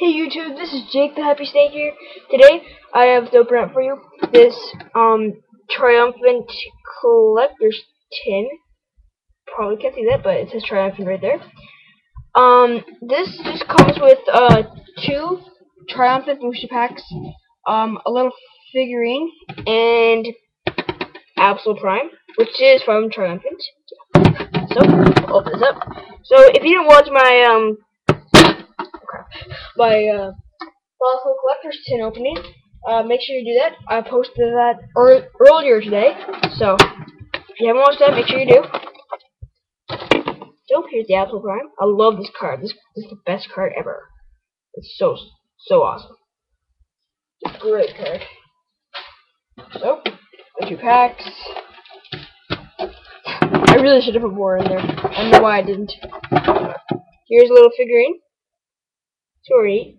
Hey YouTube, this is Jake the Happy Snake here. Today I have to open up for you this um triumphant collector's tin. Probably can't see that, but it says triumphant right there. Um, this just comes with uh two triumphant booster packs, um, a little figurine, and Absol Prime, which is from Triumphant. So, open this up. So, if you didn't watch my um my uh, Fossil Collector's tin opening. Uh, make sure you do that. I posted that er earlier today, so if you haven't watched that, make sure you do. So here's the Absol Prime. I love this card. This, this is the best card ever. It's so so awesome. Great card. So, the two packs. I really should have put more in there. I don't know why I didn't. Here's a little figurine. Sorry.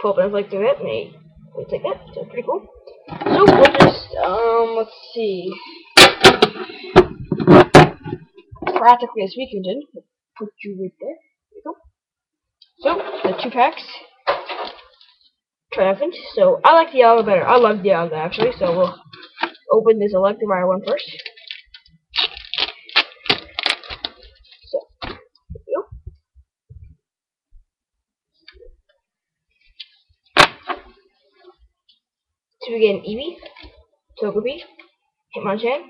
Pull up like that, and they it's like that. So pretty cool. So we'll just um let's see. Practically as we can do. Put you right there. There you go. So the two packs. Triumphant. So I like the yellow better. I love the yellow actually. So we'll open this Electivire one first. So we get an Eevee, Togepi, Hitmonchan,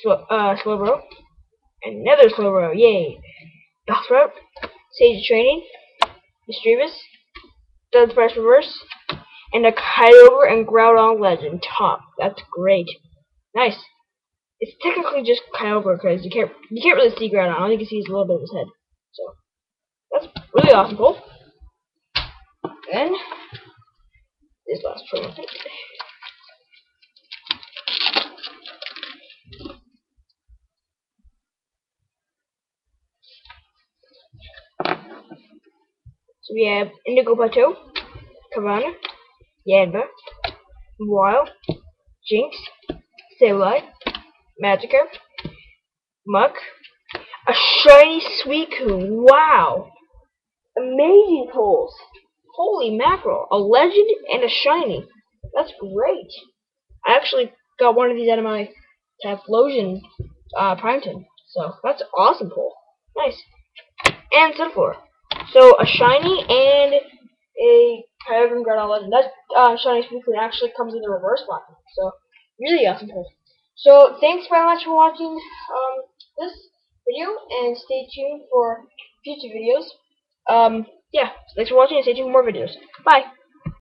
Sl uh, Slowbro, another Slowbro, yay! Bellsprout, Sage Training, Misdreavus, Dunsparce Reverse, and a Kyogre and Groudon Legend top. That's great. Nice. It's technically just Kyogre because you can't you can't really see Groudon. All you can see is a little bit of his head. So that's really awesome. Cool. Then this last promo. So we have Indigo Plateau, Carvanha, Yanma, Wild, Jynx, Sableye, Magikarp, Muck, a shiny Suicune. Wow! Amazing pulls. Holy mackerel! A legend and a shiny. That's great. I actually got one of these out of my Typhlosion uh, Prime Tin. So that's awesome pull. Nice. And Sunflower. So a shiny and a Kyogre Groudon Legend. That uh, shiny Suicune actually comes in the reverse button. So really awesome pull. So thanks very much for watching um, this video and stay tuned for future videos. Um, yeah, thanks for watching and stay tuned for more videos. Bye!